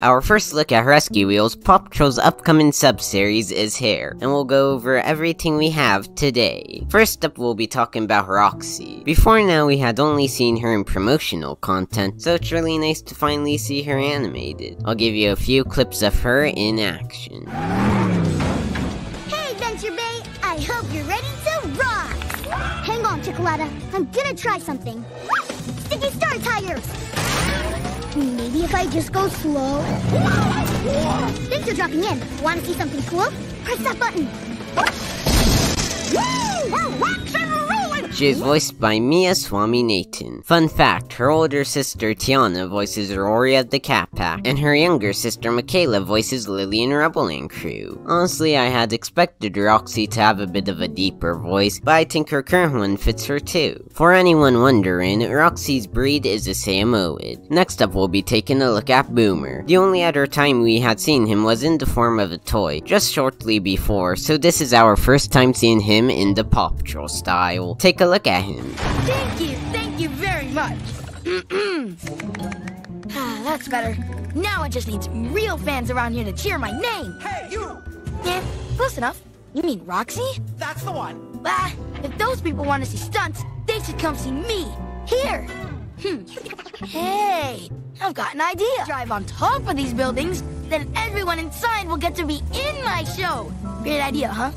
Our first look at Rescue Wheels, Paw Patrol's upcoming sub-series is here, and we'll go over everything we have today. First up, we'll be talking about Roxi. Before now, we had only seen her in promotional content, so it's really nice to finally see her animated. I'll give you a few clips of her in action. Hey, Venture Bay! I hope you're ready to rock! Hang on, Chocolata. I'm gonna try something. Sticky Star Tires! Maybe if I just go slow? Thanks for dropping in. Want to see something cool? Press that button. She is voiced by Mia Swaminathan. Fun fact, her older sister Tiana voices Rory of the Cat Pack, and her younger sister Michaela voices Lily in Rubble and Crew. Honestly, I had expected Roxi to have a bit of a deeper voice, but I think her current one fits her too. For anyone wondering, Roxi's breed is a Samoyed. Next up, we'll be taking a look at Boomer. The only other time we had seen him was in the form of a toy, just shortly before, so this is our first time seeing him in the Paw Patrol style. Take a look at him. Thank you, thank you very much. ah, that's better. Now I just need some real fans around here to cheer my name. Hey, you! Yeah, close enough. You mean Roxi? That's the one. Ah, if those people want to see stunts, they should come see me. Here. Hmm. Hey, I've got an idea. Drive on top of these buildings, then everyone inside will get to be in my show. Great idea, huh?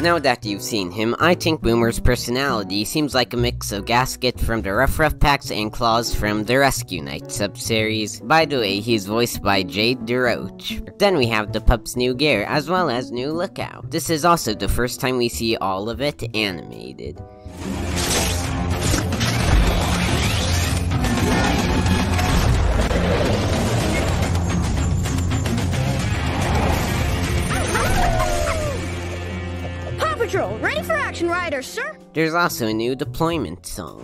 Now that you've seen him, I think Boomer's personality seems like a mix of Gasket from the Ruff Ruff Packs and Claws from the Rescue Knight sub-series. By the way, he's voiced by Jade DeRoach. Then we have the pup's new gear, as well as new lookout. This is also the first time we see all of it animated. Ready for action, Ryder, sir. There's also a new deployment song.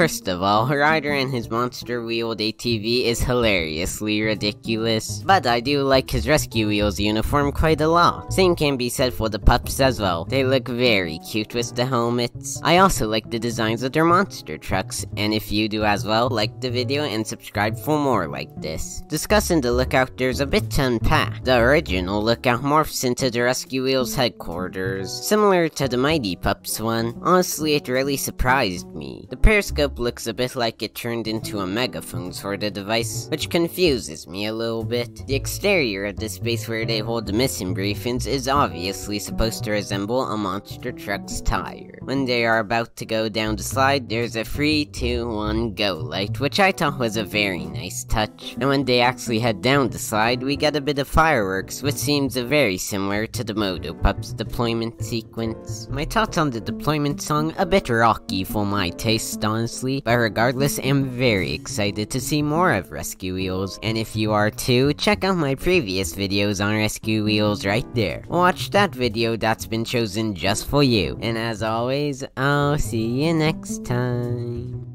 First of all, Ryder and his monster-wheeled ATV is hilariously ridiculous, but I do like his Rescue Wheels uniform quite a lot. Same can be said for the pups as well, they look very cute with the helmets. I also like the designs of their monster trucks, and if you do as well, like the video and subscribe for more like this. Discussing the lookout, there's a bit to unpack. The original lookout morphs into the Rescue Wheels headquarters, similar to the Mighty Pups one. Honestly, it really surprised me. The periscope looks a bit like it turned into a megaphone sort of device, which confuses me a little bit. The exterior of the space where they hold the missing briefings is obviously supposed to resemble a monster truck's tire. When they are about to go down the slide, there's a 3, 2, 1, go light, which I thought was a very nice touch. And when they actually head down the slide, we get a bit of fireworks, which seems very similar to the Moto Pups deployment sequence. My thoughts on the deployment song, a bit rocky for my taste, honestly, but regardless, I'm very excited to see more of Rescue Wheels, and if you are too, check out my previous videos on Rescue Wheels right there. Watch that video that's been chosen just for you, and as always, I'll see you next time.